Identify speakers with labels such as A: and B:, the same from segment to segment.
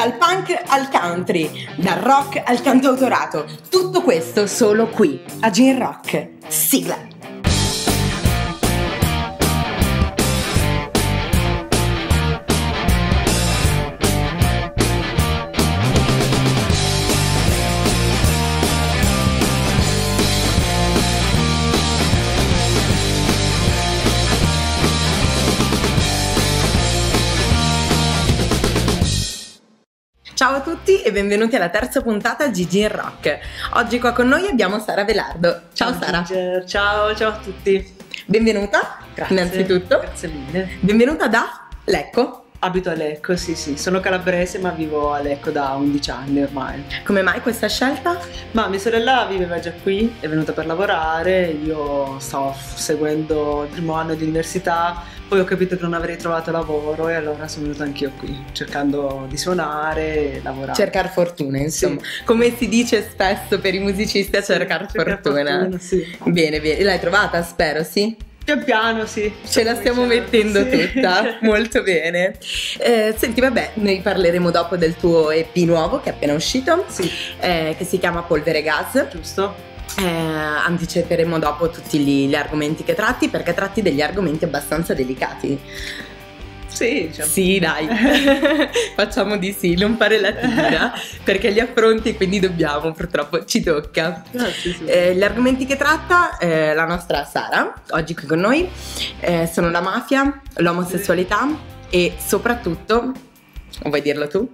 A: Dal punk al country, dal rock al cantautorato, tutto questo solo qui, a Gin Rock. Sigla! Ciao a tutti e benvenuti alla terza puntata di Gigi in Rock. Oggi qua con noi abbiamo Sara Velardo. Ciao,
B: Ciao
A: Sara.
B: Ginger, ciao, ciao a tutti.
A: Benvenuta.
B: Grazie.
A: Innanzitutto.
B: Grazie mille.
A: Benvenuta da Lecco.
B: Abito a Lecco, sì, sì, sono calabrese ma vivo a Lecco da 11 anni ormai.
A: Come mai questa scelta?
B: Ma mia sorella viveva già qui, è venuta per lavorare, io stavo seguendo il primo anno di università, poi ho capito che non avrei trovato lavoro e allora sono venuta anch'io qui, cercando di suonare e lavorare.
A: Cercare fortuna, insomma. Come si dice spesso per i musicisti a
B: Sì,
A: cercare
B: cercar
A: fortuna.
B: fortuna, sì.
A: Bene, bene. L'hai trovata, spero, sì?
B: Pian piano, sì.
A: Ce la stiamo mettendo
B: sì.
A: tutta, molto bene. Eh, senti, vabbè, noi parleremo dopo del tuo EP nuovo che è appena uscito,
B: Sì,
A: eh, che si chiama Polvere Gas.
B: giusto?
A: Eh, anticiperemo dopo tutti gli, gli argomenti che tratti perché tratti degli argomenti abbastanza delicati.
B: Sì, diciamo.
A: Sì, dai, facciamo di sì, non fare la tira perché li affronti quindi dobbiamo, purtroppo ci tocca.
B: Sì.
A: Eh, gli argomenti che tratta eh, la nostra Sara, oggi qui con noi, eh, sono la mafia, l'omosessualità e soprattutto, vuoi dirlo tu?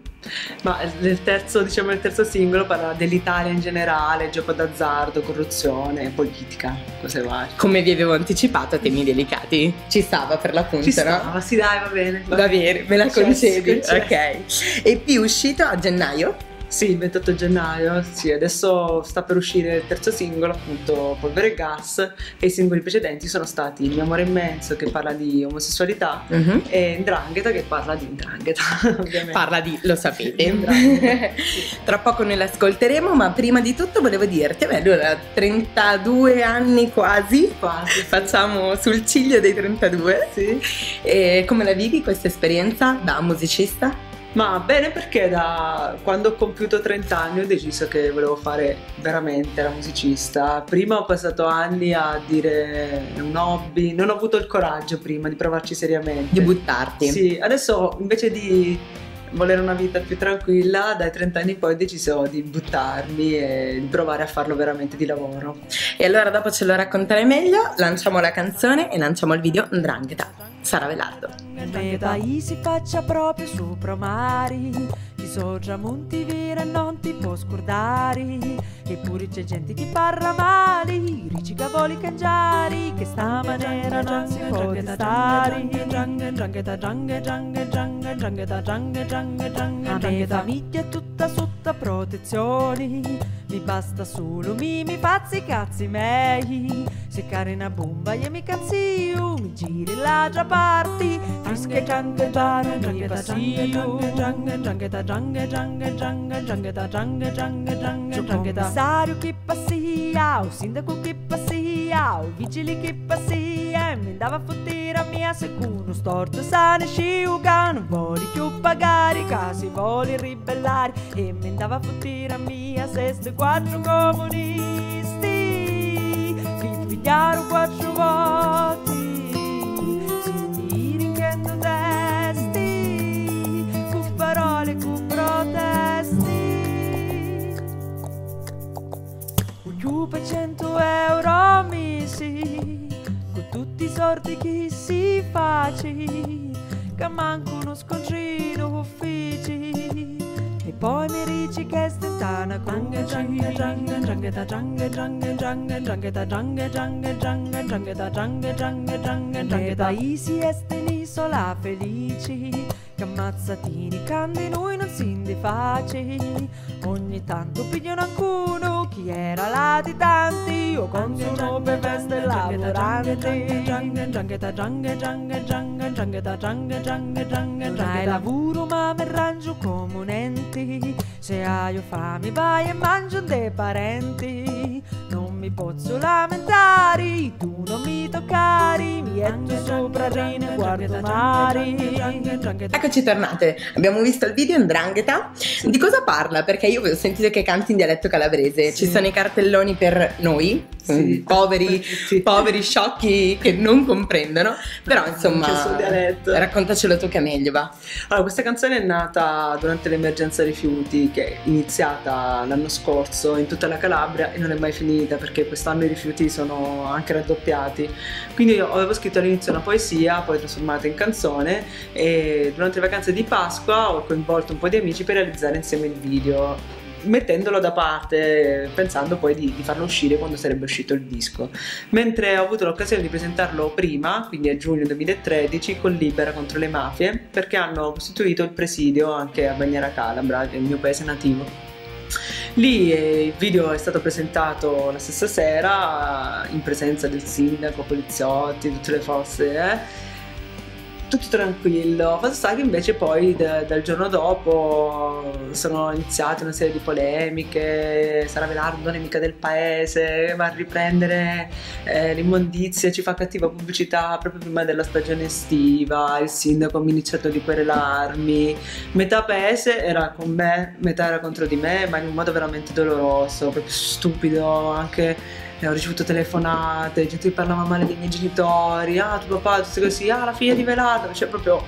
B: Ma il terzo, diciamo, il terzo singolo parla dell'Italia in generale, gioco d'azzardo, corruzione, politica, cose varie.
A: Come vi avevo anticipato, temi delicati. Ci stava per l'appunto,
B: Ci
A: no?
B: stava, sì dai, va bene.
A: Va bene, me la concedi?
B: concesso.
A: Ok. E più uscito a gennaio?
B: Sì, il 28 gennaio, sì, adesso sta per uscire il terzo singolo, appunto Polvere e Gas, e i singoli precedenti sono stati Il mio amore immenso che parla di omosessualità
A: Mhm.
B: e Ndrangheta che parla di Ndrangheta, ovviamente.
A: Parla di, lo sapete.
B: Sì.
A: Tra poco noi l'ascolteremo, ma prima di tutto volevo dirti, beh, allora 32 anni quasi,
B: Quasi, sì.
A: facciamo sul ciglio dei 32.
B: Sì.
A: E come la vivi questa esperienza da musicista?
B: Ma bene perché da quando ho compiuto 30 anni ho deciso che volevo fare veramente la musicista. Prima ho passato anni a dire è un hobby, non ho avuto il coraggio prima di provarci seriamente.
A: Di buttarti?
B: Sì, adesso invece di volere una vita più tranquilla, dai 30 anni poi ho deciso di buttarmi e di provare a farlo veramente di lavoro.
A: E allora dopo ce lo racconterai meglio, lanciamo la canzone e lanciamo il video Ndrangheta. Sara Velardo.
C: Ne dai si faccia proprio sopra mari Chi so tramonti vira non ti può scordare. Eppure c'è gente che parla male Ricci cavoli cangiari Che sta maniera non si può stare A me famiglia tutta sotto protezione ti basta solo mimi pazzi cazzi mei seccare una bomba e mi cazzio mi giri la già parti fresche gianghe giare gianghe da gianghe gianghe gianghe da gianghe gianghe gianghe gianghe da gianghe gianghe gianghe gianghe da commissario che passia o sindaco che passia o vigili che passia mi andava a fottire a mia se uno storto sa ne sciuga Non vuole più pagare casi vuole ribellare. E mi andava a fottire a mia se ste quattro comunisti. Che pigliaro quattro dici che stentana conga gianga gianga gianga da gianga gianga gianga gianga da gianga gianga gianga gianga da gianga gianga gianga gianga da isi este l'isola felici che ammazzatini candy noi non si indifaci ogni tanto pigliano qualcuno chi era latitante io consumo per feste lavoranti Giangheta, gianghe, gianghe, gianghe, giangheta, gianghe, gianghe, gianghe Non hai lavoro ma mi arrangio come un enti Se hai fame vai e mangio dei parenti non mi posso lamentare, tu non mi toccari, mi metto sopra rene e guardo mari.
A: Eccoci tornate, abbiamo visto il video in Drangheta. Di cosa parla? Perché io ho sentito che canti in dialetto calabrese,
B: Sì.
A: ci sono i cartelloni per noi,
B: Sì.
A: mm, poveri,
B: Sì.
A: poveri sciocchi che non comprendono, però insomma raccontacelo tu che è meglio va.
B: Allora, questa canzone è nata durante l'emergenza rifiuti che è iniziata l'anno scorso in tutta la Calabria e non è mai finita perché quest'anno i rifiuti sono anche raddoppiati. Quindi avevo scritto all'inizio una poesia, poi trasformata in canzone e durante le vacanze di Pasqua ho coinvolto un po' di amici per realizzare insieme il video mettendolo da parte pensando poi di, di farlo uscire quando sarebbe uscito il disco mentre ho avuto l'occasione di presentarlo prima quindi a giugno 2013 con Libera contro le mafie perché hanno costituito il presidio anche a Bagnara Calabra il mio paese nativo Lì eh, il video è stato presentato la stessa sera in presenza del sindaco, poliziotti, tutte le forze, eh. Tutto tranquillo. Fatto sta che invece poi da- dal giorno dopo sono iniziate una serie di polemiche, Sara Velardo non è mica del paese, va a riprendere eh, l'immondizia, ci fa cattiva pubblicità proprio prima della stagione estiva, il sindaco ha iniziato di querelarmi, metà paese era con me, metà era contro di me, ma in un modo veramente doloroso, proprio stupido, anche ho ricevuto telefonate, gente che parlava male dei miei genitori, ah tuo papà, tutte così, ah la figlia di Velardo, cioè proprio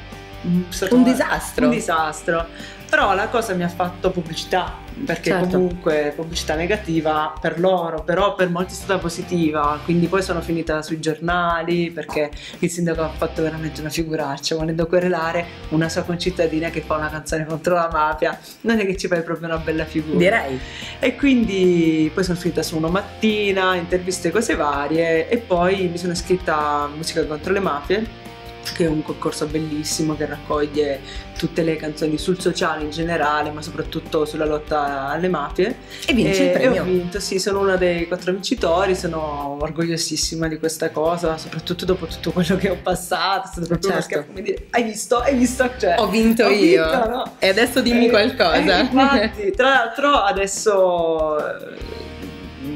B: stato
A: Un disastro.
B: Un disastro. Però la cosa mi ha fatto pubblicità, perché
A: Certo.
B: comunque pubblicità negativa per loro, però per molti è stata positiva, quindi poi sono finita sui giornali perché il sindaco ha fatto veramente una figuraccia, volendo querelare una sua concittadina che fa una canzone contro la mafia, non è che ci fai proprio una bella figura.
A: Direi.
B: E quindi poi sono finita su Uno Mattina, interviste cose varie e poi mi sono iscritta a Musica contro le mafie che è un concorso bellissimo che raccoglie tutte le canzoni sul sociale in generale, ma soprattutto sulla lotta alle mafie.
A: E vince il
B: E-
A: premio.
B: E ho vinto, sì, sono una dei quattro vincitori, sono orgogliosissima di questa cosa, soprattutto dopo tutto quello che ho passato, uno
A: Certo.
B: schiaffo come dire, hai visto, hai visto, cioè,
A: Ho vinto
B: ho
A: io.
B: vinto, no?
A: E adesso dimmi
B: Eh,
A: qualcosa.
B: eh, infatti, tra l'altro adesso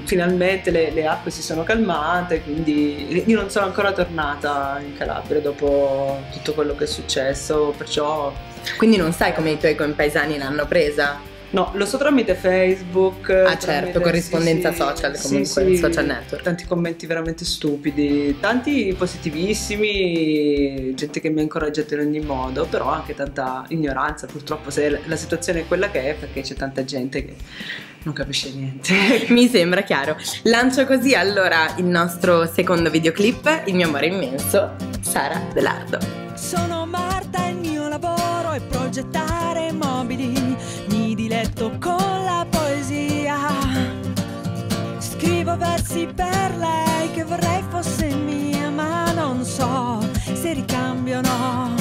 B: finalmente le, le acque si sono calmate, quindi io non sono ancora tornata in Calabria dopo tutto quello che è successo, perciò
A: Quindi non sai come i tuoi compaesani l'hanno presa?
B: No, lo so tramite Facebook.
A: Ah,
B: tramite-
A: certo, corrispondenza
B: sì,
A: social, comunque,
B: sì,
A: social network.
B: Tanti commenti veramente stupidi, tanti positivissimi, gente che mi ha incoraggiato in ogni modo, però anche tanta ignoranza, purtroppo se la- la situazione è quella che è perché c'è tanta gente che non capisce niente.
A: Mi sembra chiaro. Lancio così allora il nostro secondo videoclip, Il mio amore immenso, Sara Delardo.
C: Sono Marta, il mio lavoro è progettare mobili, diletto con la poesia. Scrivo versi per lei che vorrei fosse mia, ma non so se ricambio o no.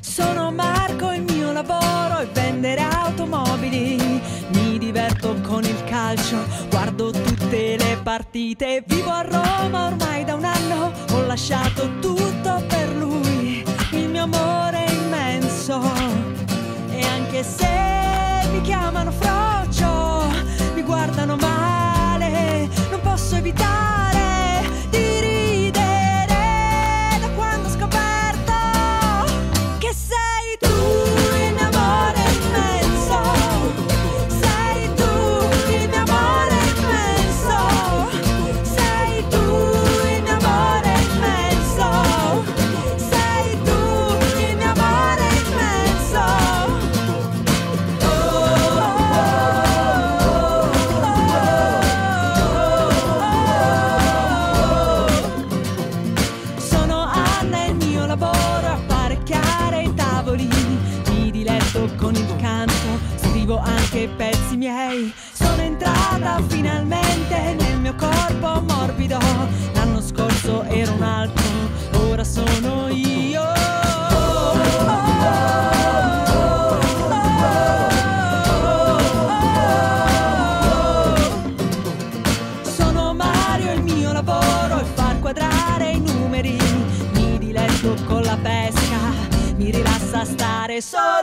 C: Sono Marco, il mio lavoro è vendere automobili. Mi diverto con il calcio, guardo tutte le partite. Vivo a Roma ormai da un anno, ho lasciato tutto per E anche pezzi miei. Sono entrata finalmente nel mio corpo morbido. L'anno scorso ero un altro, ora sono io. Numeri. Mi diletto con la pesca, mi rilassa stare solo.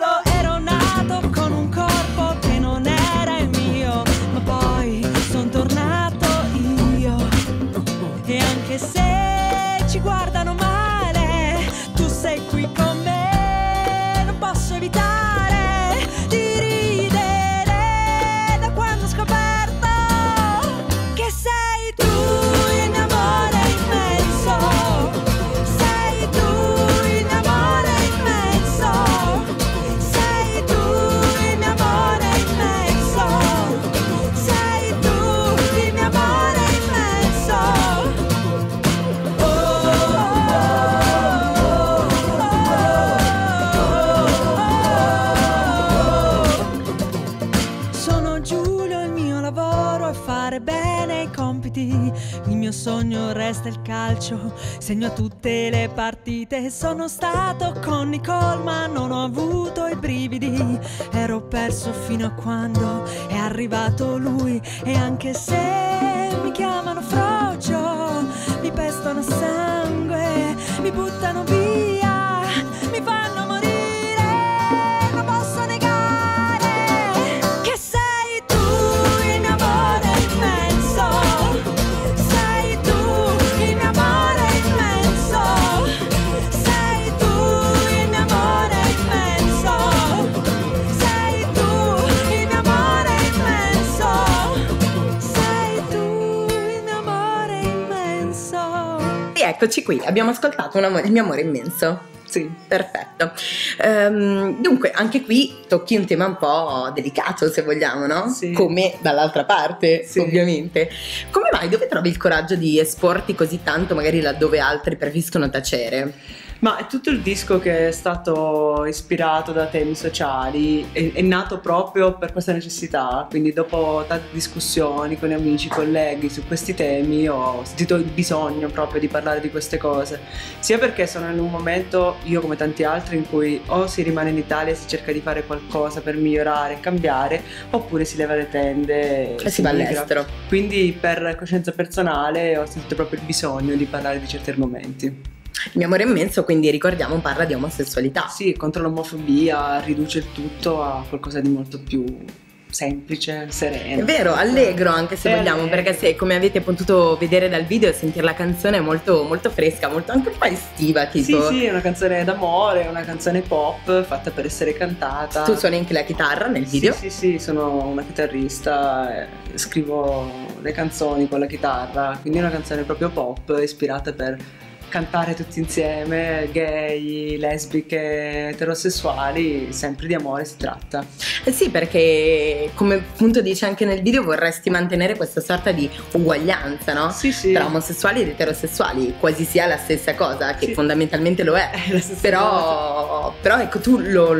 C: Partiti. Il mio sogno resta il calcio, segno a tutte le partite. Sono stato con Nicole ma non ho avuto i brividi. Ero perso fino a quando è arrivato lui e anche se mi chiamano frocio, mi pestano sangue, mi buttano via,
A: eccoci qui, abbiamo ascoltato un amore- il mio amore immenso.
B: Sì.
A: Perfetto. Ehm, dunque, anche qui tocchi un tema un po' delicato, se vogliamo, no?
B: Sì.
A: Come dall'altra parte,
B: Sì.
A: ovviamente. Come mai? Dove trovi il coraggio di esporti così tanto, magari laddove altri preferiscono tacere?
B: Ma è tutto il disco che è stato ispirato da temi sociali, è, è nato proprio per questa necessità, quindi dopo tante discussioni con amici, colleghi su questi temi ho sentito il bisogno proprio di parlare di queste cose, sia perché sono in un momento, io come tanti altri, in cui o si rimane in Italia e si cerca di fare qualcosa per migliorare e cambiare, oppure si leva le tende
A: E si va all'estero.
B: Quindi per coscienza personale ho sentito proprio il bisogno di parlare di certi argomenti.
A: Il mio amore immenso, quindi ricordiamo, parla di omosessualità.
B: Sì, contro l'omofobia riduce il tutto a qualcosa di molto più semplice, sereno.
A: È vero, allegro anche se
B: È
A: vogliamo,
B: allegro.
A: perché se come avete potuto vedere dal video e sentire la canzone è molto, molto fresca, molto anche un po' estiva,
B: Sì,
A: tipo.
B: sì, è una canzone d'amore, una canzone pop fatta per essere cantata.
A: Tu suoni anche la chitarra nel video?
B: Sì, sì, sì, sono una chitarrista, eh, scrivo le canzoni con la chitarra, quindi è una canzone proprio pop ispirata per cantare tutti insieme, gay, lesbiche, eterosessuali, sempre di amore si tratta.
A: Eh sì, perché come appunto dice anche nel video vorresti mantenere questa sorta di uguaglianza, no?
B: Sì, sì.
A: Tra omosessuali ed eterosessuali, quasi sia la stessa cosa, che
B: Sì.
A: fondamentalmente lo è.
B: È la stessa cosa.
A: Però, però ecco, tu lo,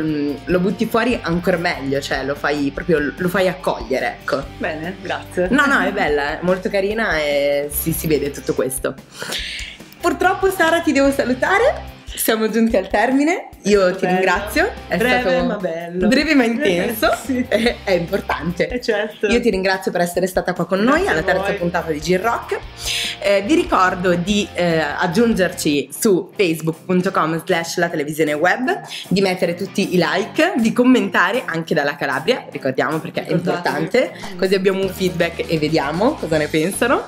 A: lo butti fuori ancora meglio, cioè lo fai proprio, lo fai accogliere, ecco.
B: Bene, grazie.
A: No, no, è bella, è molto carina e si, si vede tutto questo. Purtroppo Sara ti devo salutare, siamo giunti al termine, io ti
B: Bello.
A: ringrazio, è
B: Breve
A: stato
B: ma bello.
A: breve ma intenso,
B: Sì.
A: è, è importante.
B: Eh, certo.
A: Io ti ringrazio per essere stata qua con
B: Grazie
A: noi alla terza puntata di G-Rock. Eh, vi ricordo di eh, aggiungerci su facebook.com slash la televisione web, di mettere tutti i like, di commentare anche dalla Calabria, ricordiamo perché è importante, così abbiamo un feedback e vediamo cosa ne pensano.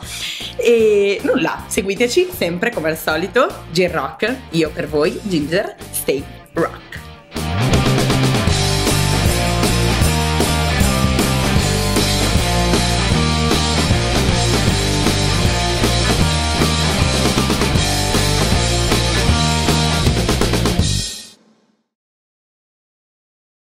A: E nulla, seguiteci sempre come al solito, G-Rock, io per voi, Ginger, stay rock.